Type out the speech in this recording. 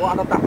挖的大